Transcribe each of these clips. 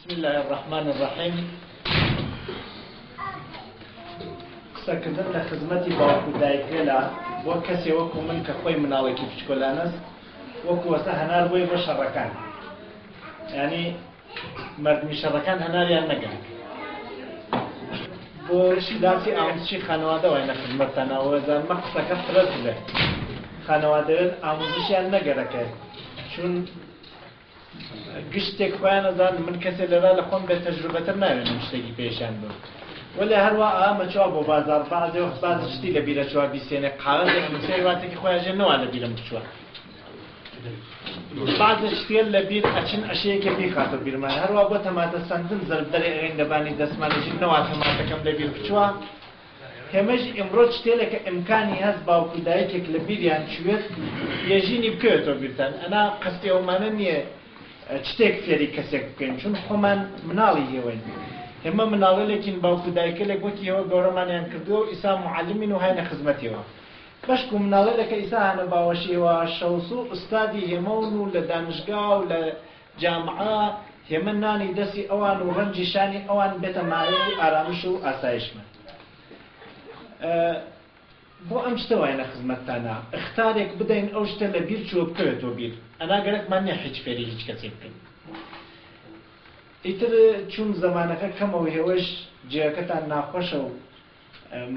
بسم الله الرحمن الرحيم قسەکردن لە خزمەتی باوکو دایکێلا بۆ کەسێ وەکو من کە خۆی مناڵێکی پچکۆلانەست وەکو وەسە هەنار بۆی بۆ شەڕەکان ینی مردمی شەڕەکان هەناریان نەگەن بۆشی داسی ئاموزشی خانەوادەوای لە خزمەتەنەوەزە مە قسەکە فرەت بێ خانەوادەوێت ئاموزشیان نەگەرەکە چون گشتێک خۆیانەدان من کەسێک لەرا لە خۆم بێ تەجربەتر ناوێن شتێکی پێشان بوو. ولی هەروە ئامە چا بۆ بازار بازێ و حساز شتی لە بیرە چوار بیسێنێ قاواتێکی خۆیانژێ نەوە لە بیرم بچوە. بعض شتێن لە بیر ئەچین ئەشەیەکە بی خاتە بیرمان هەروە بۆ تەماتە سندن زەردەری ئەێندەبانی دەسمانەژی نەوە تەماتەکەم لە بیر بچوە. هێمەش ئمرۆ شتێلێکە ئەمکانی هەست باوکودایکێک لە بیریان چوێت یەژینی بکەوێتەوە بیرتان ئەنا قستێومانە نییە شتێک فێری کەسێک بکەین چون خۆمان مناڵی هێوێن ئێمە مناڵەلێکین باوکو دایکەلێک وەکی ئەوە گەورەمانیان کردووە و ئیسا معلمین و هاینە خزمەتەوە بەشک و مناڵەلەکە ئیساهانە باوەشیەوە شەوس و ئوستادی هێمەون و لە دانشگا و لە جامعا هێمە نانی دەستی ئەوان و ڕەنجی شانی ئەوان بێتە مایەی ئارامش و ئاسایشمە بۆ ئەم شتەوە هێنە خزمەتتانە اختارێک بدەین ئەو شتە لە بیر چۆ بکەوێتەوە بیر ئەنا گەرەکمان نیە هیچ فێری هیچ کەسی بکەین ئیتر چوون زمانەکە کەمەوە هێوەش جێەکەتان ناخۆشە و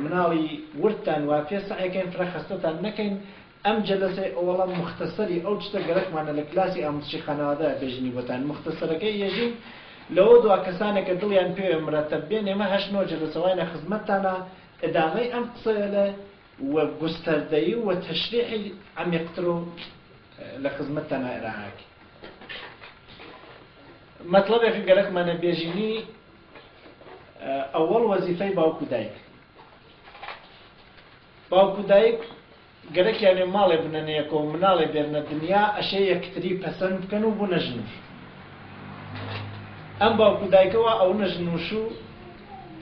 مناڵی ورتان وا پێ سعەکەین فرەخستتان نەکەین ئەم جلسەی ئەوەڵە مختەسەری ئەو شتە گەرەکمانە لە کلاسی ئەمسی خەناوادا بژنی بۆتان مختەسەرەکەی یەژین لەوە دو کەسانێکە دڵیان پێ مرەتە بێن ئێمە هەشنۆ جلسەوانە خزمەتتانە ئەداغی ئەم قسە لە وە گوستەردەیی وە تەشریحی ئەمیقتر و لە خزمەت تەنائراکی مەطلبێک گەلەکمانە بێژینی ئەوەڵ وەزیفەی باوکو دایک باوکو دایک گەرەکیانێ ماڵێ بنەنەیەکە و مناڵێ بێنە دنیا ئەشێ یەکتری پەسەند بکەن و بوو نەژنوش ئەم باوکو دایکەوە ئەو نەژنوش و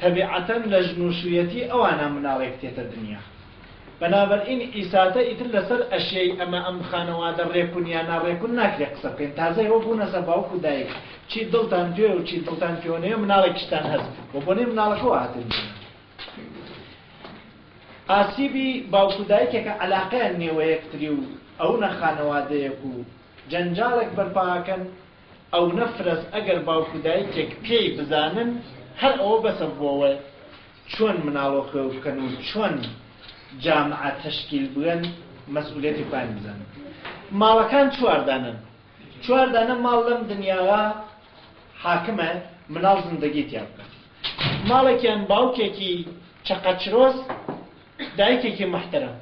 تەبیعەتەن لە ژنوشویەتی ئەوانە مناڵێک تێتە دنیا بەنابەرئین ئیساتە ئیتر لەسەر ئەشەی ئەمە ئەم خانەوادە ڕێکون یا ناڕێکون ناکرێ قسە بکەین تازەەوە بوونە سە باوکو دایک چی دڵتان گوێ و چی دڵتان کێنەیە مناڵێکشتان هەست بۆ بۆنێ مناڵەکەەوە هاتن. ئاسیبی باوکو دایکێکە علاقیان نێوە یەکتری و ئەو نەخانەوادەیەک و جەنجالێک بەرپاکەن ئەو نەفرەس ئەگەر باوکو دایکێک پێی بزانن هەر ئەوە بەسەر بۆەوە چۆن مناڵۆخە بکەن و چۆن جامعە تشکیل بگەن مەسئولێتی پان بزانن ماڵەکان چواردانن چواردانە ماڵ لەم دنیاوە حاکمە مناڵ زندگی تیا بکەن ماڵێکیان باوکێکی چقەچرۆز دایکێکی محترم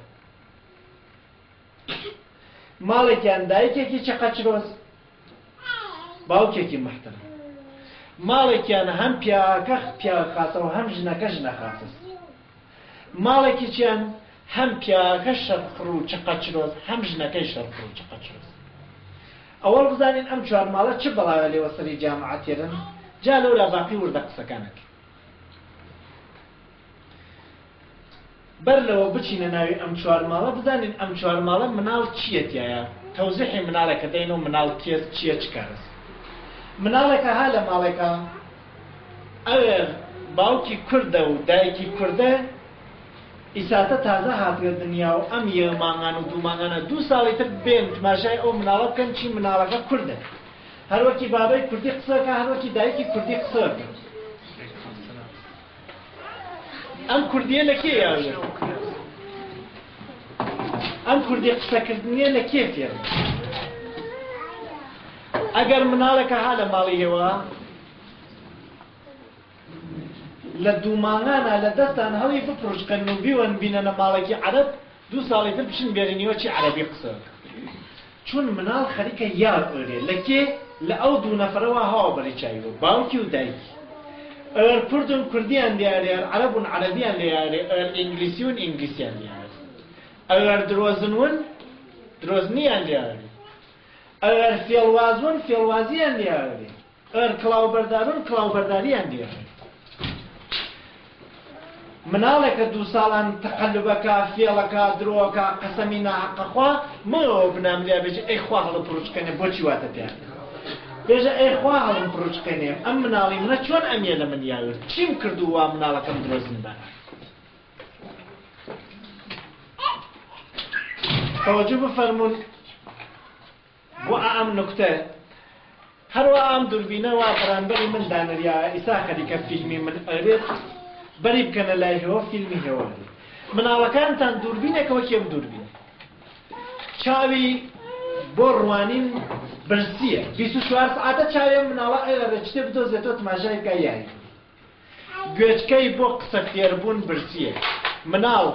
ماڵێکیان دایکێکی چقەچرۆز باوکێکی محترم ماڵێکیان هەم پیاکە پیا خاتەوە هەم ژنەکە ژنەخاتست ماڵێکی چیان هەم پیاکە شەرخڕ و چقەچرۆز هەم ژنەکەی شەرخڕ و چقەچرۆز ئەوەڵ بزانین ئەم چوار ماڵە چ بەڵاوە لێوە سەری جامعاتێرن جا لەو لا باقی وردە قسەکانەکە بەر لەوە بچینە ناوی ئەم چوار ماڵە بزانین ئەم چوار ماڵە مناڵ چیەتیایە تەوزیحی منالەکە دەین و مناڵ کێز چیە چکارس مناڵێکە ها لە ماڵێکە ئەوێ باوکی کوردە و دایکی کووردە ئیساتە تازە هاتگە دنیا و ئەم یە ماگان و دوومانگانە دوو ساڵی تر بێن تماشای ئەو مناڵە بکەن چی مناڵەکە کوردە هەروەکی بابای کوردی قسەکە هەروەکی دایکی کوردی قسەکە ئەم کوردیە لە کێ یاژێ ئەم کوردی قسەکردنیە لە کێ فێ ئەگەر مناڵەکە ها لە ماڵی هێوە لە دوومانانە لە دەستان هەوی بپڕشکەن و بیوەن بینە لە ماڵێکی عرب دوو ساڵی تر بچین بێرنیوە چی عربی قسە چون مناڵ خەریکە یار ئەرێ لەکێ لە ئەو دوو نەفرەوە هاوا بەری چاوە باوکی و دایکی ئەر کورد و کوردیان دیارێر عربون عربیان دیارێ ئەر ئینگلیسیون ئینگلیسیان دیار ئەگەر درۆزنون درۆزنیان دیارێ ئەگەر فێڵوازون فێڵوازیان دیارێ ئەر کلااو بەردارون کلااو بەرداریان دیارێ مناڵێکە دوو ساڵان تەقلبەکە فێڵەکە درۆەکە قەسەمی ناحقەخوا مەەوە بنام لێ بێژ ئەیخوا هەڵە پرچکەنێ بۆچی واتە پێیان بێژە ئەیخوا هەڵم پرچکەنێ ئەم مناڵی منە چۆن ئەمیە لە منیاوە چیم کردو وا مناڵەکەم درۆزن بە تەوەجو بفەرمونون بۆ ئەم نکتە هەروە ئەم دوربینەوە پرانبەری من دانریاە ئیسا خەریکە فیلمی من ئەرێت بەری بکەنە لای هەوە فیلمی هێوە مناڵەکانتان دووربینەکەەوە کێم دووربین چاوی بۆ ڕوانین برسیە 24 سعاتە چاوێ مناڵە ئێرەچتە بدۆزێتەوە تماژای کایایی گوێچکەی بۆ قسە فێربوون برسیە مناڵ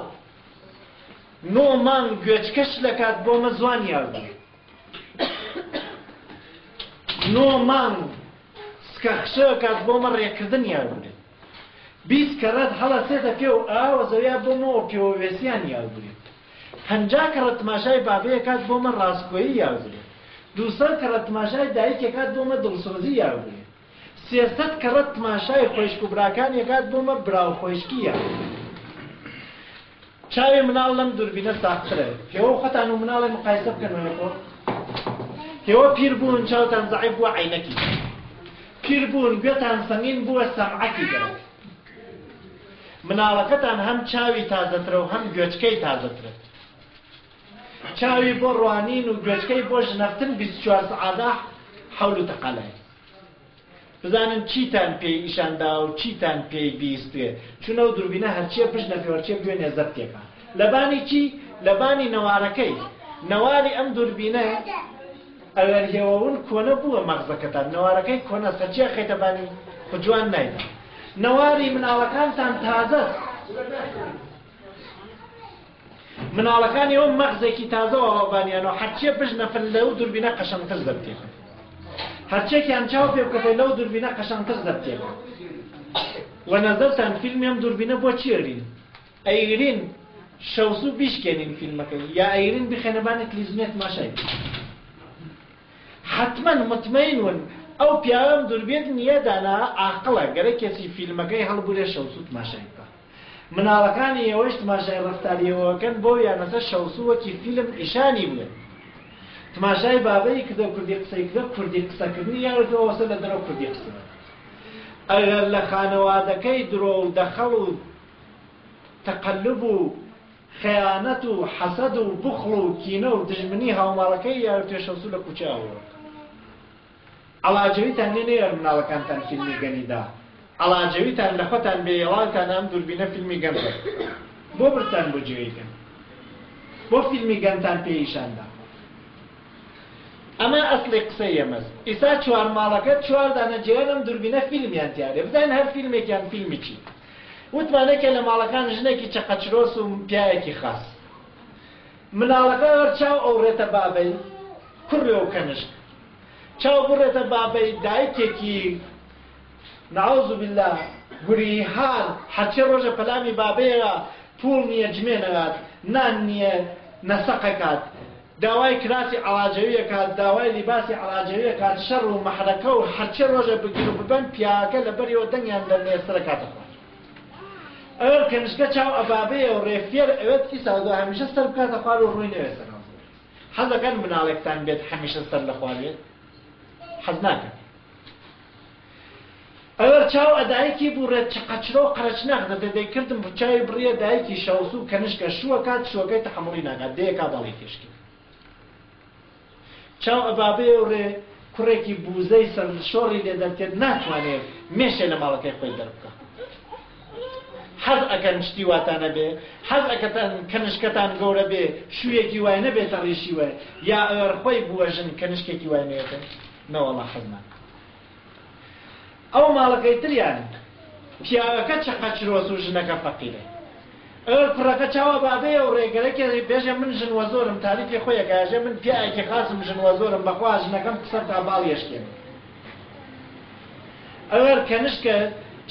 نۆ مانگ گوێچکەش لەکات بۆ مە زوانی یاوی نۆ مانگ سکەخشەکات بۆ مە ڕێکردن یاونێ بیست کەڕەت هەڵە سێتە پێ و ئاوە زەویا بۆ مەوە پێوەوێسیان یاوگرێت پەنجا کەڕە تماشای بابەیە کات بۆ مە ڕاستکۆیی یاوزرێت دوسە کەڕە تماشای دایکێکات بۆ مە دڵسۆزی یاوگرێت سێسەد کەڕە تماشای خۆشک و براکان یەکات بۆ مە براوخۆشکی یاوگرێت چاوی مناڵ لەم دوربینە ساخترە پێوە خەتان و مناڵی مقایسە بکەنەوەخۆ پێوە پیر بوون چاوتان زعیب بووە عینەکی پیر بوون گوێتان سەنگین بووە سەمعەکی دەرەوە مناڵەکەتان هەم چاوی تازەترە و هەم گوێچکەی تازەترێت چاوی بۆ ڕوانین و گوێچکەی بۆ ژنەفتن 24 عادا حول و تەقالای بزانن چیتان پێی ئیشاندا و چیتان پێی بیستێ چونە و دووربینە هەرچیە پشت نەفێوەچێ دوێنێ زەرتێکە لەبانی چی لەبانی نەوارەکەی نەواری ئەم دووربینە ئەلەرهێوەون کۆنە بووە مەغزەکەتان نەوارەکەی کۆنە سەرچیە خێتەبانی خجوان نایدا نەواری مناڵەکانتان تازە مناڵەکان ئێوە مەغزێکی تازەەوە بانیانەوە هەرچێ بژنەفر لەو دوربینە قەشەمتر دەبتێن هەرچێکیان چاو پێ بکەێ لەو دوربینە قەشەمتر دەبتێن وە نەزەرتان فیلمیم دوربینە بۆ چێرین ئەیرین شەوزوو بیشکێنین فیلمەکەی یا ئەیرین بخێنەبانە کلیزمێت ماشای حتمما مطمئین ون ئەو پیاوەم دووربێت نییە دانا ئاقلە گەرە کەسی فیلمەکەی هەڵبوو لێ شەوسوت ماشای بکە مناڵەکانی ئێوەش ماشای ڕفتاریەوەکەن بۆ یانەسە شەوسووەکی فیلم ئیشانی بڵێن تماشای بابەی کردە کوردی قسەی کردە کوردی قسەکردنی یاەوەسە لە دەرەوە کوردی قسە ئەگەر لە خانەوادەکەی درۆڵ دەخەڵ و تەقلب و خەیانەت و حەسەد و بخڵ و کینە و دژمنی هاوماڵەکەی یارتێ شەوسو لە کوچاوەوە ئەلاجەویتان لێ نێرم ناوەکانتان فیلمی گەنیدا ئەلاجەویتان لە خۆتان بێڵاتان ئەم دووربینە فیلمی گەن بۆ برتان بۆ جێیکن بۆ فیلمی گەنتان پێیشاندا ئەمە ئەسلی قسە ئێمەز ئیسا چوار ماڵەکە چوار دانە جێوانم دووربینە فیلمیان دیارێ بزان هەر فیلمێکیان فیلمی چی وتمانەکە لە ماڵەکان ژنێکی چقەچرۆس و پیاەکی خاص مناڵەکە هەر چاو ئەوڕێتە بابەی کوڕێ و کەنشک چاو بڕێتە بابەی دایکێکی نعوز بالله گوریهان حچێ ڕۆژە پەلامی بابەیە پول نییە جمێنەات نان نییە نەسەقەکات داوای کراسی علاجەویەکات داوای لیباسی علاجەویەکات شەڕ و مەحرەکە و هەرچێ ڕۆژە بگیر و ببەن پیاکە لە بەریەوە دەنگیان لە نێسرە کاتەخوان ئەوە کنشکە چاو ئەبابەیە و ڕێفێر ئەوێت کی سادا هەمیشە سەر بکاتە خوار و ڕووی نوێسەر حەزەکەن مناڵێکتان بێت هەمیشە سەر لە خوارێت حەز ناکات ئەوەر چاو ئەدایکی بوو ڕێت چقەچرۆ قەرچ ناخدە دەدەیکردم بچاوی بڕیە دایکی شەوزوو کەنشکە شووە کات شوەکەی تەحمڵی ناگات دەیەکا بەڵی کشکی چاو ئەبابێ و ڕێ کوڕێکی بوزەی سەر شۆڕی لێ دەرتێت ناتوانێت مێشێ لە ماڵەکەی خۆی دەربکە حەز ئەکەن شتی واتانە بێ حەز ئەەکەتان کەنشکەتان گەورە بێ شوویەکی وای نەبێتە ڕیشی وە یا ئەر خۆی بووەژن کەنشکێکی وای نێتن نەوەڵا حەزمان ئەو ماڵەکەی تریان پیاوەکە چە قەچرۆز و ژنەکە فەقیرێ ئەو پڕەکە چاوە بابێ و ڕێگەرەکێ بێژێ من ژنوە زۆرم تاریفی خۆیەکەژێ من پیاەکە قاسم ژنوە زۆرم بەخوا ژنەکەم سەر تا باڵ یشکێن ئەوەر کەنشکە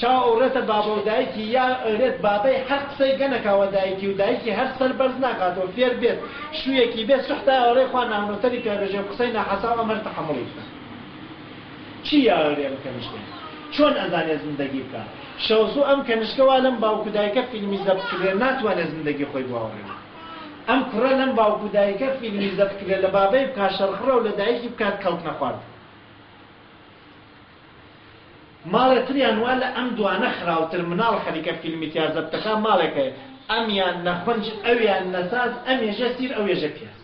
چاوەڕێتە بابە و دایکی یا ئەرێت بابەی هەر قسەی گەنەکەوە دایکی و دایکی هەر سەر بەرز ناکاتەوە فێر بێت شوویەکی بێت سوحتا ئەوڕێ خوا نامنوتەری پێڕێژێ قسەی نەحەسا ئەمەر تەحمڵی چی یاوێ بکەنیشتێ چۆن ئەزانێ زندگی بکە شەوزوو ئەم کەنشکەوا لەم باوکودایکە فیلمی زەبکرێ ناتوانێت زندگی خۆی بواوێن ئەم کوڕە لەم باوکودایکە فیلمی زەبکرێ لە بابەی بکە شەرخرە و لە دایکی بکات کەڵک نەخوارد ماڵێ تریان وا لە ئەم دوانە خراوتر مناڵ خەریکە فیلمی تیازەبتەکە ماڵێکەیە ئەمیان نەخونج ئەویان نەساز ئەم ێژە سیر ئەو ێژە پیاز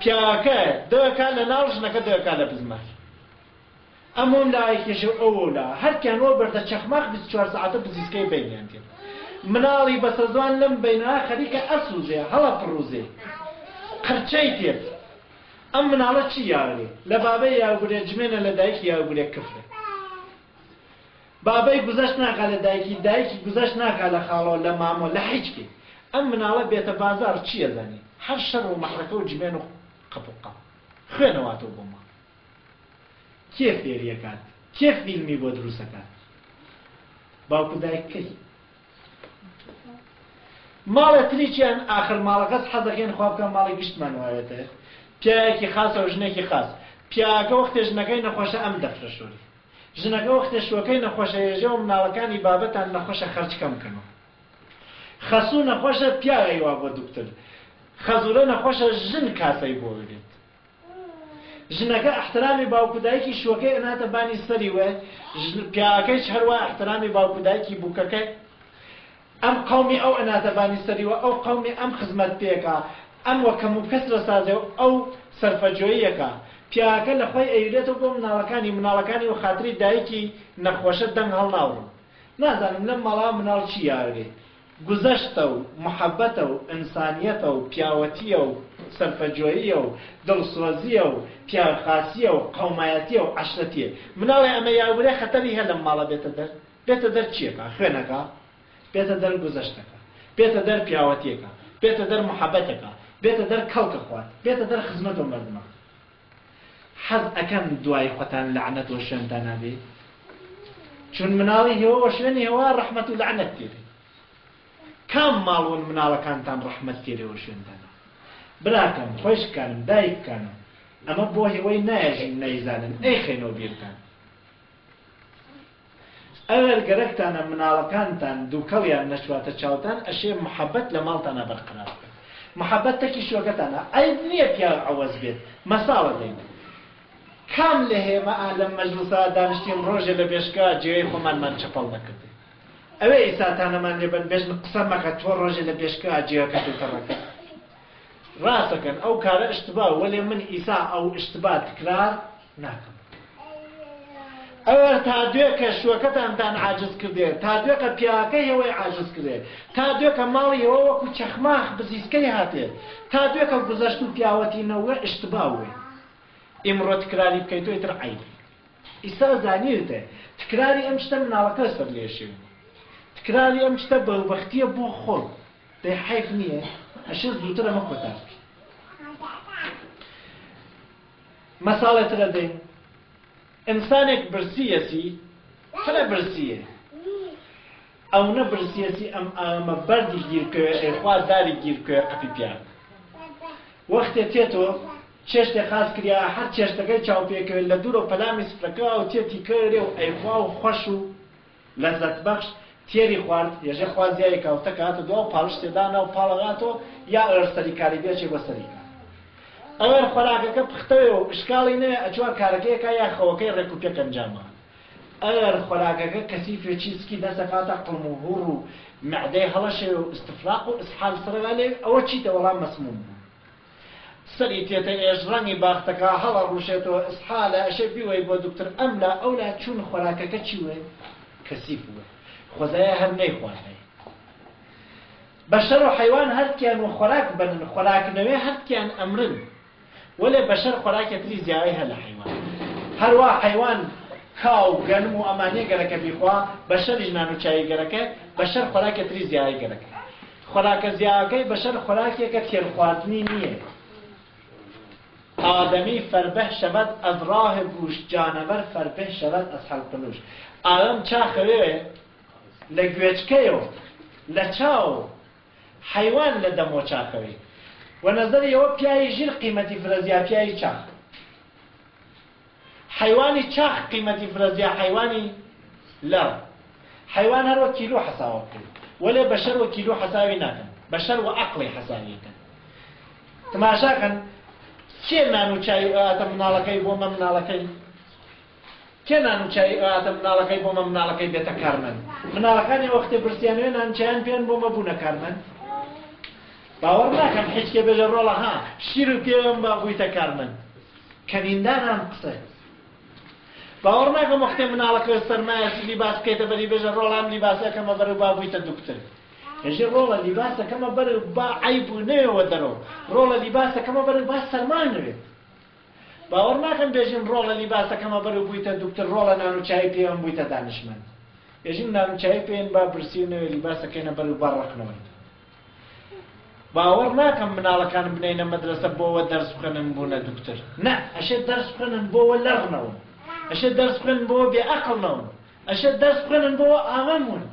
پیاکە دەکا لە ناو ژنەکە دەکا لە بزمار ئەم وم لایەکێژ ئەولا هەرکیانەوە بەردە چەخماق 24 ساعتە بزیسکەی بینیان کرد مناڵی بەسەزوان لەم بینە خەریکە ئەسوزێ هەڵە پرڕوزێ قەرچەی تێت ئەم مناڵە چی یاێ لە بابەی یاگورێ جمێنە لە دایکی یاگورێ کفرە بابەی گزەشت ناکە لە دایکی دایکی گزەشت ناکە لە خاڵەوە لە مامۆ لە حیچکی ئەم مناڵە بێتە بازار چیە زانی هەر شەر و مەحرەکە و جمێن و قپقا خوێنەواتەوە بۆمە کێ فێریەکان کێ فیلمی بۆ دروستەکان باوکو دایک کەی ماڵە تریچیان ئاخر ماڵەکەس حەدەکەن خوابکە ماڵی گشتمان وایێتە پیاەکی خاصەوە ژنێکی خاص پیاکە وەختێ ژنەکەی نەخۆشە ئەم دەفرەشوری ژنەکە وەختێ شوەکەی نەخۆشە ێژێ و مناڵەکانی بابەتان نەخۆشە خەرچکەم بکەنەوە خەسوو نەخۆشە پیاەی وا بۆ دوکتتر خەزورە نەخۆشە ژن کاسەی بۆ بێت ژنەکە احترامی باوکودایکی شوەکەی ئەناتە بانی سەری وێ پیاکەش هەروە احترامی باوکودایکی بووکەکەی ئەم قومی ئەو ئەناتە بانی سەریوە ئەو قومی ئەم خزمەت پێکا ئەم وەکەم و کەس لە سازێ و ئەو سەرفەجۆیەکە پیاکە لە خۆی ئەیرێتەوە بۆ مناڵەکانی مناڵەکانی و خاتری دایکی نەخۆشە دەنگ هەڵناون نازانم لەم مەڵا مناڵ چی یاگەی گزەشتە و محەبەتە و ئینسانیەتە و پیاوەتیە و سەرفەجۆییە و دڵسۆزیە و پیاخاسیە و قەومایەتیە و عشتەتیە مناڵێ ئەمە یاورێ خەتەری هەیە لە ماڵە بێتە دەر بێتە دەر چیەکە خوێنەکە بێتە دەر گوزەشتەکە بێتە دەر پیاوەتیەکە بێتە دەر محەبەتەکە بێتە دەر کەڵکە خوات بێتە دەر خزمەت و مردمە حەز ئەەکەم دوای خۆتان لەعنەت و شوێنتان نابێت چون مناڵی هێوە شوێنی هێوا ڕحمەت و لەعنەت تێبێت کام ماڵون مناڵەکانتان ڕحمەت تێرەوە شوێندان براکەم خۆشکانم دایککانم ئەمە بۆ هێوەی نایژین نەیزانن نەیخێنەوە بیرکان ئەگەر گەرەکتانە مناڵەکانتان دووکەڵیان نەچواتە چاوتان ئەشێ محەبەت لە ماڵتانە بەرقرار بکەن محەبەتەکی شوەکەتانە ئەی نییە پیا ئەوەز بێت مەساڵە دەین کام لە هێمە لە مەجلسا دانیشتیم ڕۆژێ لە بێشکا جێی خۆمانمان چپەڵ نەکردی ئەوێ ئیساتانەمان لێبن بێژن قسە مەکە تۆ ڕۆژێ لە بێشکا جێەکەت تەڕەکە ڕاستەکەن ئەو کارە شتبا وەێ من ئیسا ئەو شتبات کرار ناکەم ئەوە تا دوێ کە شوەکەتانتان عجز کردێ تا دوێکە پیاکەی هەوەی عجز کردێ تا دوێکە ماڵی ئەوە وەکو چەخماخ بزیسکەی هاتێ تا دوێکە گزەشت و پیاوەتی نەوە شتباوێ ئمڕۆ تکراری بکەیت تۆی تر عیلی ئیسا زانیتێ تکراری ئەم شتە مناڵەکە سەر لێشی تکراری ئەم شتە بەوبەختیە بۆ خۆڵ دەی حیف نییە Aşırı zutura mı kotar? مسالت را دیں انسان ایک برسی اسی چلا برسیه او نه برسی اسی ام ام بردی گیر که خواه داری گیر که قپی پیان وقتی تیتو چشت خاص کریا هر چشتگه چاو پی که لدور و پلامی سفرکه او تیتی که ریو ایخواه و خوش و لذت بخش تێری خوارد یژێ خوازیایە کەوتە کاتە دو پاڵش تێدانا و پاڵەغاتەوە یا ئەرسەری کاری بێچی بەسەریکە ئەوەر خۆراکەکە پختەوێ و شکاڵی نێ ئەچوار کارەکەیەکە یا خەوەکەی ڕێکوپێک ئەنجامە ئەر خۆراکەکە کەسی فێچیسکی دەسەکاتە قڵموهور و معدەی هەڵەشێ و استفراق و ئسحال سرەوالێ ئەوە چیتە وەڵام مەسموم سەری تێتە ئێش ڕەنی باختەکە هەڵە ڕوشێتەوە ئسحالە ئەشە بیوەی بۆ دوکتتر ئەملا ئەولا چوون خۆراکەکە چیوێ کەسیف بووە خۆزایە هەر نەیخواێ بەشەر و حیوان هەرکیان و خۆراک بن خۆراکنەوێ هەرکیان ئەمرن وەێ بەشەر خۆراکەتری زیاوی هە لە حیوان هەروە حیوان کاو گەنم و ئەمانە گەرەکە بیخوا بەشەری ژنان و چای گەرەکە بەشەر خۆراکەتری زیای گەرەکە خۆراکە زیاگەی بەشەر خۆراکێکە تێر خواردنی نییە آدمی فربه شود از راه گوش جانور فربه شود از حلقلوش آدم چا خوێ لە گوێچکەیەوە لە چاو حیوان لە دەمۆ چاکەوەی و نەزەری ئەوە پیاوی ژیر قیمەتی فرەزیا پیاوی چاک حیوانی چاق قیمەتی فرەزیا حیوانی لا حیوان هەروە کیلو حەساوە بکەن وەلێ بەشەر وە کیلو حەساوی ناکەن بەشەر وە عەقڵی حەساویکەن تماشاکەن کێ نان و چای ئاتە مناڵەکەی بۆ مە مناڵەکەی کێ نانوچایی ئاتە مناڵەکەی بۆ مە مناڵەکەی بێتە کارمەند مناڵەکانی وەختی برسیانوێ نانچیان پێیان بۆمە بوونە کارمەند باوەڕ ناکەم هیچکێ بێژە ڕۆڵە ها شیر و پێوم با بوویتە کارمەند کەنیندانان قسە باوەڕ ناکەم وەختی مناڵەکە سەرمایەسی لیباس بکەیتە بەری بێژە ڕۆڵام لیباسەکەمە بەرە با بوویتە دوکتتر. ژێ ڕۆڵە لیباسەکەمە بەر با عیب و نەوە دەرەوە ڕۆڵە لیباسەکەمە بەر با سەرمانوێت باوەڕ ناکەم بێژین ڕۆڵە لیباسەکەمە بەر بوویتە دوکتتر ڕۆڵە نان و چای پێیان بوویتە دانیشمن ێژین نان چای پێێن با برسیونەوە لیباسەکەینە بەر و باڕەخنەوە باوەڕ ناکەم مناڵەکان بنینە مەدرسە بۆەوە دەرس بخەنن بوونە دوکتتر نه ئەشێ دەرس بخەنن بۆەوە لەغنەوە ئەشێ دەرس بخن بۆ بێ ئەقلنەوە ئەشێ دەرس بخەنن بۆ ئاوامونە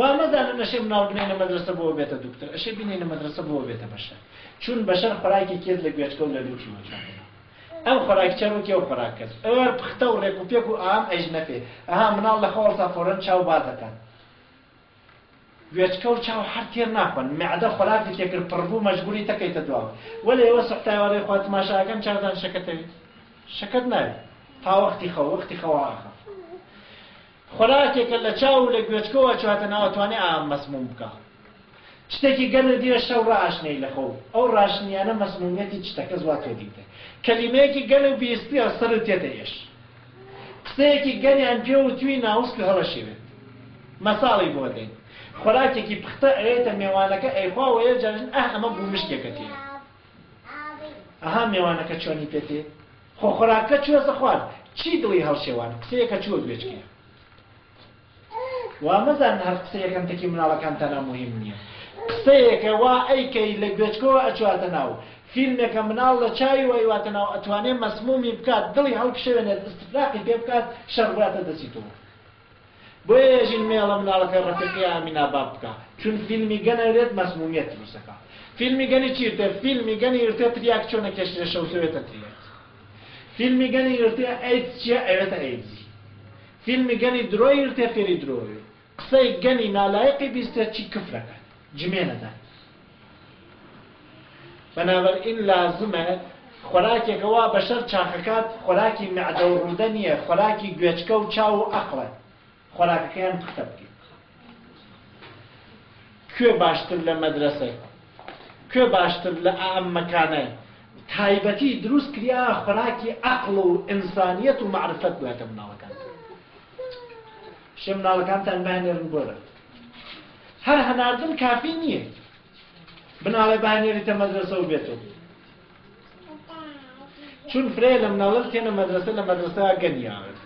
وا مەزانن ئەشێ مناڵ بنێنە مەدرسە بۆ بێتە دوکتۆر ئەشێ بینێنە مەدرسە بۆ بێتە بەشە چون بەشەر خۆراکی کێز لە گوێچکە لە لوکی مچوانەوە ئەم خۆراکچەرۆکی و خۆراکەس ئەوەر پختە و ڕێک و پێک و ئام ئەژ نەپێ ئەها مناڵ لە خۆڵ سافۆرن چاو باتەکان گوێچکە و چاو هەر تێر ناخۆن معدە خۆراکی تێکرد پڕبوو مەجبوری تەکەیتە دواوە وەلا ئێوە سەحتاوارەی خواتماشاەکەم چاردان شەکەتەوێت شەکەت ناوێت تا وەختی خەوەختی خەواخە خۆراکێکە لە چاو لە گوێچکەوە چاتە ناوەتوانێ ئام مەسموم بکە شتێکی گەنە دیێ شەو ڕاشنەی لەخۆ ئەو ڕاشنیانە مەسمومیەتی شتەکە زواتۆ دیتە کەلیمەیەکی گەن و بیستی ئە سەر تێتە یش قسەیەکی گەنیان پێ و توی ناوسکی هەڵەشیوێت مەساڵی بۆ دێن خۆراکێکی پختە ئەێتە میێوانەکە ئەیخوا وەیە جەژن ئە ئەمە بوو مشتێکەکە تێ ئەها میێوانەکە چۆنی پێتێ خۆ خۆراکە چوەسە خوارد چی دڵی هەڵشێوان قسەیەکە چوە گوێچکە وا مەزان هەر قسەیەکەم تەکی مناڵەکانتانە مهم نییە قسەیەکە وا ئەیکەی لە گوێچکەوە ئەچواتە ناو فیلمێکە مناڵ لە چاوی وایواتە ناو ئەتوانێ مەسمومی بکات دڵی هەڵکشێنێت استفراقی پێ بکات شەڕاتە دەسی تۆ بۆ ێژین مێڵە مناڵەکە ڕەتەکەی ئامینا با بکە چون فیلمی گەنەرێت مەسمومیەت رووسەکە فیلمی گەنی چیرتە فیلمی گەنی ئرتێ تریاک چۆنە کەشتە شەوزوێتە تریێت فیلمی گەنی ئرتێ ئەیت چیە ئەوێتە ئەیدزی فیلمی گەنی درۆی ئرتێ فێری درۆی قسەی گەنی نالایەقی بیستە چی کفرەکە جمێنەدان بەنابەرئین لازمە خۆراکێکەوە بەشەر چاخەکات خۆراکی معدە و ڕوودە نییە خۆراکی گوێچکە و چاو و ئەقڵە خۆراکەکەیان قتە بکەیت کوێ باشتر لە مەدرسەی کوێ باشتر لە ئام مەکانای تایبەتی دروست کریا خۆراکی ئەقل و ئینسانیت و معرفەت بێتە مناڵەکان شێ مناڵەکانتان بانێرن بۆرە هەر هەناردن کافی نییە بناڵێ بانێریتە مەدرسە و بێتەوە چون فرێ لە مناڵەت تێنە مەدرسە لە مەدرسە گەنیاوێت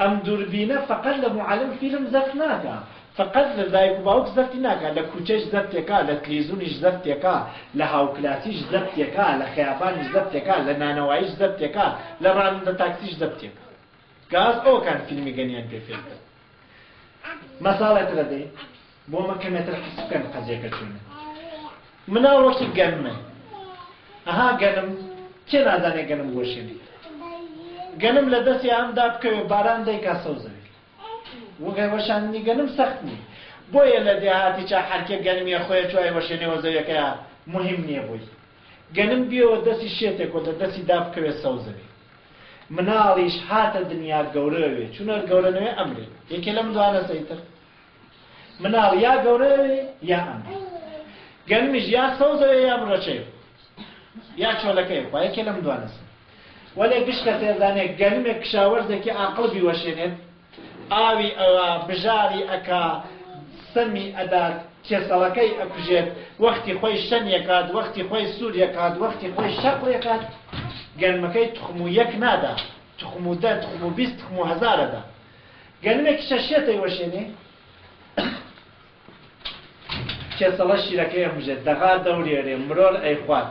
ئەم دووربینە فقط لە معلم فیلم زەف ناکە فقط لە دایک و باوک زەفتی ناکە لە کوچەش زەفتێکا لە تلیزونیش زەفتێکا لە هاوکلاسیش زەفتێکا لە خیابانیش زەفتێکا لە نانەواییش زەفتێکا لە ڕانندە تاکسیش زەفتێکە گاز ئەوکان فیلمی گەنیان پێفێتە مەساڵێت لەدەی بۆ مەکەمێتر حس بکەن قەزیەکە چونە مناڵۆکی گەنمە ئەها گەنم کێ نادانێ گەنم وەشێنی گەنم لە دەستی ئەمدا بکەوێ باران دەیکا سەوزەوێت وەگەی وەشاننی گەنم سەخت نی بۆیە لە دێهاتی چا حرکە گەنمیە خۆیە چای وەشێنەوە زەویەکەیە مهم نییە بۆی گەنم بیەوە دەستی شێتێک و لە دەستی دا بکەوێت سەوزەوێت مناڵیش هاتە دنیا گەورەوێ چونە گەورەنەوێ ئەمرێ یەکێ لەم دوانە سەیتر مناڵ یا گەورەوێ یا ئەم گەرمش یا سەوزەوێ یا بڕەچێ یا چۆلەکەی خوا یەکێ لەم دوانە سە وەلێ گشتە تێدانێ گەرمێک کشاوەرزێکی عقڵ بیوەشێنێت ئاوی ئەوە بژاری ئەکا سەمی ئەدات کێسەڵەکەی ئەکوژێت وەختی خۆی شەنیەکات وەختی خۆی سووریەکات وەختی خۆی شەقڵێکات گەرمەکەی تخم و یەک نادا تخم و دە تخم و بیست تخم و هەزارەدا گەرمێکی شەشێتەی وەشێنێ کێسەڵە شیرەکەی هەمژێت دەغا دەورێرێ مرۆر ئەیخوات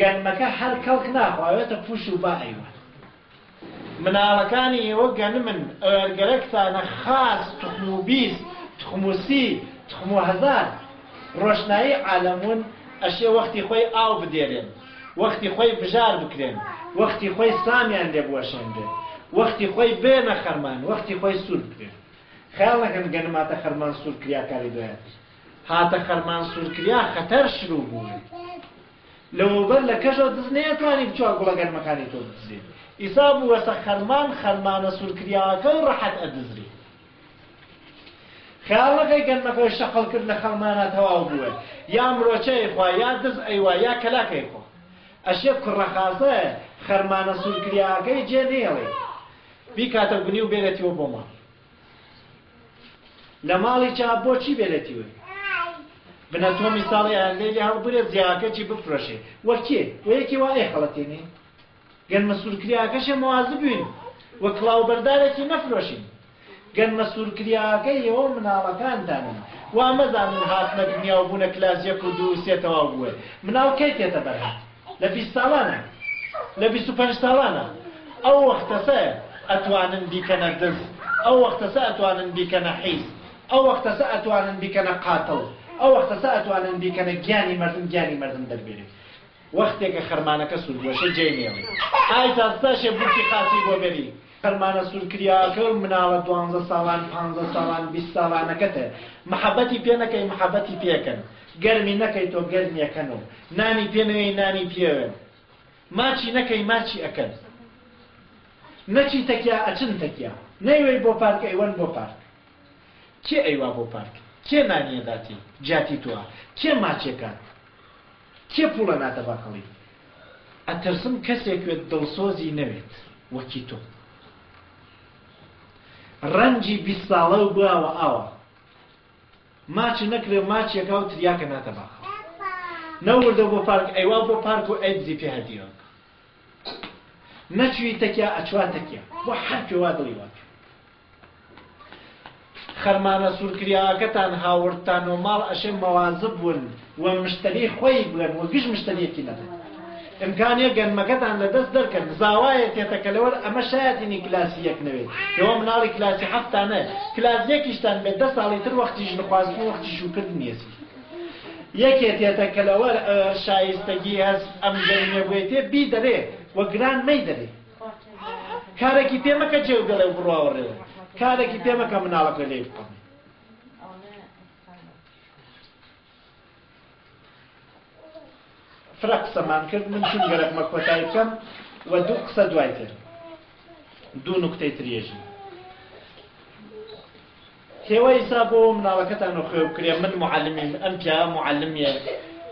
گەنمەکە هەر کەڵک ناخواوێتە پوش و باعیوە مناڵەکانی ئێوە گەنمن ئەرگەرەکتانە خاص تخم و بیست تخموسی تخم و هەزار ڕۆشنایی عالەمون ئەشێ وەختی خۆی ئاو بدێرێن وەختی خۆی بژار بکرێن وەختی خۆی سامیان لێبوەشێنێ وەختی خۆی بێنە خەرمان وەختی خۆی سوور بکرێن خیال نەکەن گەنماتە خەرمان سوورکریا کاری دوێت هاتە خەرمان سوورکریا خەتەر شروع بوو لەوبەر لە کەشەوە دزنەیەتوانی بچوە گوڵە گەرمەکانی تۆ دزی ئیسا بووەسە خەرمان خەرمانە سوورکریاکە ڕەحەت ئەدزری خیاڵەکەی گەرمەکەی شەقڵ کرد لە خەڵمانە تەواو بووە یا مرۆچەی خوا یا دز ئەیوا یا کەلاکەی خۆ ئەشێ کوڕەخازە خەرمانە سوورکریاکەی جێ نێڵێ بیکاتە گونی و بێنێتیوە بۆ ماڵ لە ماڵی چا بۆچی بێنێتیوە بنە تۆ میساڵی ئەندێلی هەڵبرێت زیاکەکی بفرۆشێ وەکێ وەیەکی وایە خەڵەتێنێ گەنمە سوورکریاکەشە موازە بووین وە کڵاوبەردارێکی نەفرۆشین گەنمە سوورکریاکەی ئێوە مناڵەکاندانن وا مەزانن هاتنە دنیا و بوونە کلاسیەک و دووسێتەوە بووە مناڵ کەی تێتە بەرهات لە بی ساڵانە لە بی پێ ساڵانە ئەو وەختەسە ئەتوانن بیکەنە دەست ئەو وەختەسە ئەتوانن بیکەنە حیز ئەو وەختەسە ئەتوانن بیکەنە قاتڵ ئەو وەختەسە ئەتوانن بیکەنە گیانی مردم گیانی مردم دەربێنێت وەختێکە خەرمانەکە سوودوەشە جێنێڵی ئای تاستاشێ بوتی قاسی بۆ بەری فەرمانە سوورکریاکە مناڵە دوانزە ساڵان پ ساڵان بی ساڵانەکەتە محەبەتی پێنەکەی محەبەتی پێکەن گەرمی نەکەی تۆ گەرمیەکەن و نانی پێنەوەی نانی پێوێن ماچی نەکەی ماچی ئەەکەن نەچی تەکیا ئەچن تەکیا نەیوەی بۆ پارکە ئەیوەن بۆ پارک کێ ئەیوا بۆ پارک کێ نانیەداتی جاتی توە کێ ماچەکان کێ پوڵە ناتە باقڵی ئەترسم کەسێک وێت دڵسۆزی نەوێت وەکی تۆ ڕەنجی بی ساڵە و بواوە ئاوە ماچی نەکرێ ماچیەکە و تریاکە ناتەباخ نەوردە بۆ پارک ئەیوا بۆ پارک و ئەیزی پێهدیەوە نەچوی تەکیا ئەچوا تەکیا بۆ هەر پێوا دڵیوە خەرمانە سوورکریاکەتان هاوردتان و ماڵ ئەشێ مەوازب بوون وە مشتری خۆی بگەن وە گشت مشتریەکی نەبێت ئەمکانە گەنمەکەتان لە دەست دەرکەن زاوایە تێتەکەلەوەر ئەمە شایەتینی کلاسی یەکنەوەی ئەوە مناڵی کلاسی هەفتانە کلاسیەکیشتان بێت دە ساڵی تر وەختیش نخوازن وەختی شوکرد نیێسی یەکێ تێتەکەلەوەر شایستگی هەست ئەم گەنیە بێتێ بی دەرێ وە گران مەی دەرێ کارێکی پێمەکە جێوگەڵێ بڕواوەڕێ کارێکی پێمەکە مناڵەکە لێ بکەم فرە قسەمان کرد من چون گەرەکمە کۆتایی بکەم و دوو قسە دوای تر دوو نقطەی ترێژی هێوایسا بۆ مناڵەکەتان خێ بکرێ من معلمین ئەم پیا معلمیە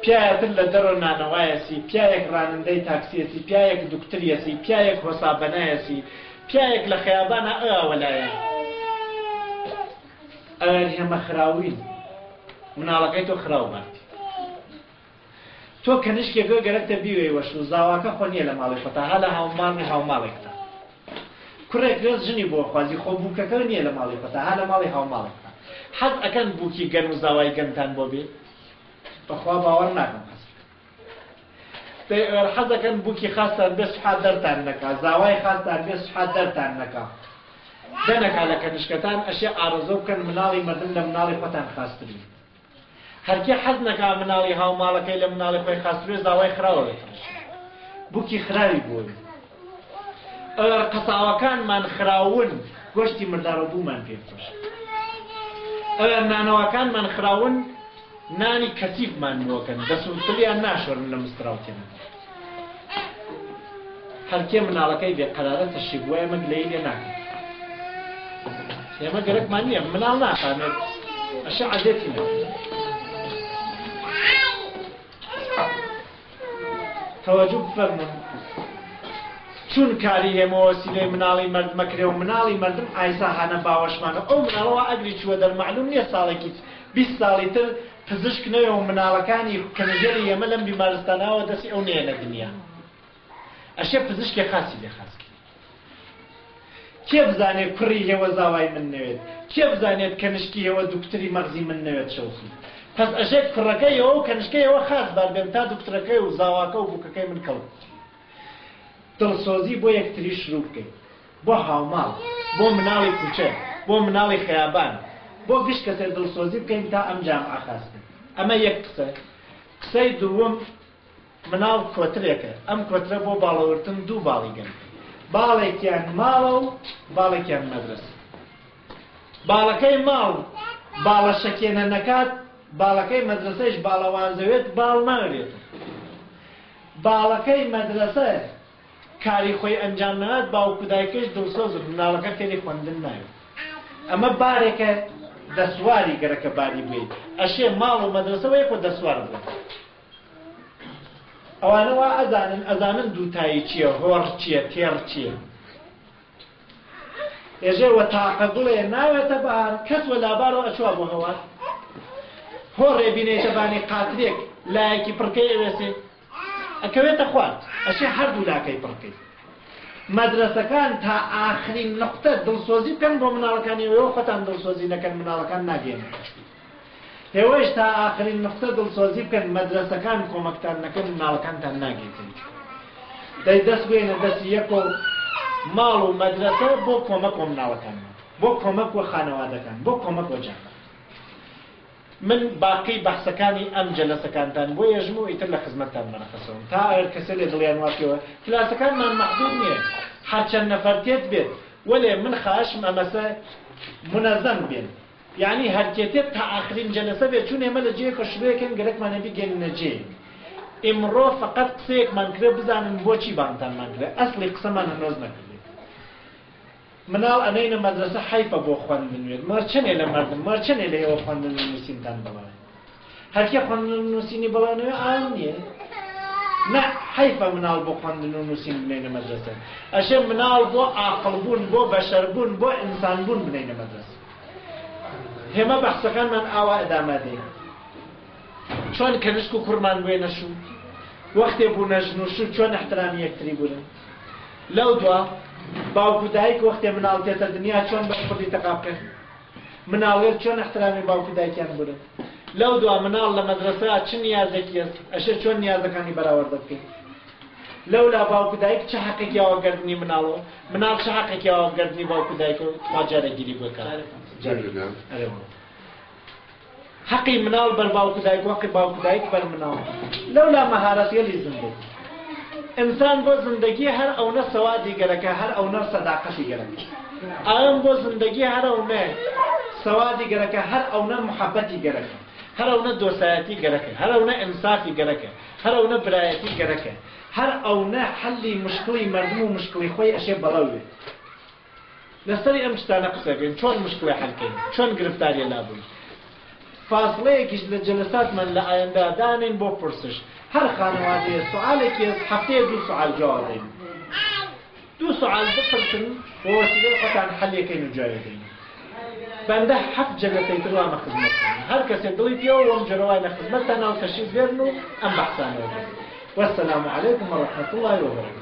پیاتر لە دەڕۆ نانەوایەسی پیاەک ڕانندەی تاکسیەسی پیاەک دوکتریەسی پیاەک هۆسابەنایەسی پیاەک لە خەیابانە ئەوەلایە ئەگەر هێمە خراوین مناڵەکەی تۆ خراومەتی تۆ کەنیشکێکەوە گەرەتە بیوێوەش و زاواکە خۆ نییە لە ماڵی خۆتا هەلا هاومان هاوماڵێکتا کوڕێک لەس ژنی بۆ خوازی خۆ بووکەکە نییە لە ماڵی خۆتا هە لە ماڵی هاوماڵێکتا حەز ئەەکەن بووکی گەن و زاوای گەنتان بۆ بێ بەخوا باوەڕ ناکەم حەزەکەن بووکی خاستان بێ سوحا دەرتان نەکە زاوای خاستان بێ سوحا دەرتان نەکە دەنەکە لە کەنیشکەتان ئەشێ ئارزۆ بکەن مناڵی مردن لە مناڵی خۆتان خاستری هەرکی حەز نەکا مناڵی هاوماڵەکەی لە مناڵی خۆی خاستێز داوای خراوە بێت بووکی خراوی بووی قەساوەکانمان خراون گۆشتی مردارە بوومان پێخۆش نانەوەکانمان خراون نانی کەسیفمان نوەکەن دەسوسلیان ناشۆرن لە مستراوتێنە هەرکێ مناڵەکەی بێ قەرارەتە شیبوایە مەگ لەی لێ ناکەن ئێمە گەرەکمان نییە مناڵ ناخانێت ئەشە عادێتی نەکەن تەواجو بفەرمن چون کاری هێمەوە سیلەی مناڵی مرد مەکرێ و مناڵی مردم ئایسا هانە باوەشمانە ئەو مناڵەوە ئەگری چوە دەرمەعلوم نییە ساڵێکی 20 ساڵی تر پزشک نەوە و مناڵەکانی کەنگەری ئێمە لەم بیمارستاناوە دەستی ئەو نەیە لە دنیا ئەشێ پزیشکی خاصی لێ خاستکە کێ بزانێت کوڕی هێوە زاوای من نەوێت کێ بزانێت کەنشکی هێوە دوکتری مەغزی من نەوێت شەوسی پس ئەژێت کوڕەکەیەوە و کەنشکەیەوە خاصبار بێم تا دوکتەکەی و زاواکە و بووکەکەی من کەوت دڵسۆزی بۆ یەکتری شروع بکەین بۆ هاوماڵ بۆ مناڵی کوچە بۆ مناڵی خەیابان بۆ گشت کەسێ دڵسۆزی بکەین تا ئەم جام ئاخاس بن ئەمە یەک قسە قسەی دووەم مناڵ کۆترێکە ئەم کۆترە بۆ باڵەوەتن دوو باڵی گەن باڵێکیان ماڵە و باڵێکیان مەدرس باڵەکەی ماڵ باڵە شەکێنە نەکات باڵەکەی مەدرسەش باڵەوانزەوێت باڵ ناگرێت باڵەکەی مەدرسە کاری خۆی ئەنجام نات باوکودایکش دڵسۆز مناڵەکە فێری خوندن ناوێت ئەمە بارێکە دەسواری گەرەکە باری بێت ئەشێ ماڵ و مەدرسەوەی خۆ دەسوار بێت ئەوانەوە ئەزانن ئەزانن دووتایی چییە هۆڕ چییە تێڕ چییە ێژێ وە تاقە گوڵێ ناوێتە بار کەس وە لابار و ئەچوە بۆ هەوار هۆ ڕێبینەیتەبانی قاترێک لایەکی پڕکەی ئەوێسێ ئەکەوێتە خوارد ئەشێ هەردوو لاکەی پڕکەی مەدرسەکان تا ئاخرین نقطە دڵسۆزی بکەن بۆ مناڵەکانی ئەوەوە خۆتان دڵسۆزی نەکەن مناڵەکان ناگەێن هێوەش تا ئاخرین نقطە دڵسۆزی بکەن مەدرسەکان کۆمەکتان نەکەن مناڵەکانتان ناگێتن دەی دەست بێنە دەستی یەکۆ ماڵ و مەدرسە بۆ کۆمەک و مناڵەکان بۆ کۆمەک وە خانەوادەکان بۆ کۆمەک وەجانە من باقی بەحسەکانی ئەم جەلەسەکانتان بۆ ێژم و ئیتر لە خزمەتتان منەخەسەوە تا ئەر کەسە لێ دڵیان واتەوە کلاسەکانمان مەحدود نییە هەرچەند نەفەرتێت بێت وەێ من خاشم ئەمەسە منەزەم بێن یعنی هەرکێتێت تا ئاخرین جەلەسە بێت چون ئێمە لە جێ خشوێکن گەلکمانەبی گەنەجێ. ئمرۆ فقط قسەیەکمان کرێ بزانن بۆچی بانتانمان کرێ ئەسلی قسەمان هەنۆز نەکرد. مناڵ ئەنەینە مەدرسە حیفە بۆ خوێندنوێت مەرچەنێ لە مردم مەرچەنێ لە ئێوە خوێندن نووسینتان بڵێ هەرکە خوێندن نووسینی بڵانەوە ئاان نییە نە حیفە مناڵ بۆ خوێندن و نووسین بنینە مەدرسە ئەشێ مناڵ بۆ ئاقلبوون بۆ بەشەربوون بۆ ئینسانبوون بنینە مەدرسە هێمە بەحسەکانمان ئاوا ئەدامەدێ چۆن کەنشک و کوورمان وێنەشوو وەختێ بوونەژن و شو چۆن احترامی یەکتری بوون لەو دووە باوکو دایک وەختێ مناڵکێتە دنیا چۆن بە خودی تەقاب کرد مناڵێر چۆن احترامی باوکو دایکیان برن لەو دوا مناڵ لە مەدرسا چ نیازێکی ئەشە چۆن نیازەکانی بەراوەردە بکەین لەولا باوکو دایک چه حقێکیاوە گردنی مناڵەوە مناڵ چه حقێکیاوە گردنی باوکو دایکەوە خواجارە گیری بکە حقی مناڵ بەر باوکو دایک وەقی باوکو دایک بەر مناڵ لەولا مەهارەت یەلی زم بوو انسان بۆ زندگی هەر ئەو نە سەوادی گەرەکە هەر ئەو نەر سەداقەتی گەرەکە ئەم بۆ زندگی هەر ئەو نێ سەوادی گەرەکە هەر ئەو نە محەبەتی گەرەکە هەر ئەو نە دۆسایەتی گەرەکە هەر ئەو نە ئینسافی گەرەکە هەر ئەو نە برایەتی گەرەکە هەر ئەو نە حەلی مشکلی مردم و مشکلی خۆی ئەشێ بەڵەوێت لەسەری ئەم شتانە قسەکەین چۆن مشکلی حەلکەین چۆن گرفتاریە نابووین فاصلەیەکیش لە من لە ئایندا دانین بۆ پرسش هەر سوالی سوالێکی هفته دو سوال جوابین دو سوال بپرسن بۆ وەسیلەی خۆتان حەلێکەین و جاوێدەین بەندە حەفت جەلەسەی دڵامە خزمەت هەر کەسێ دڵی پێوە وەم جەرەوای لە خزمەتتان ناو آم بێرن و ئەم بەحسانەوە والسلام عليكم ورحمة الله وبركاته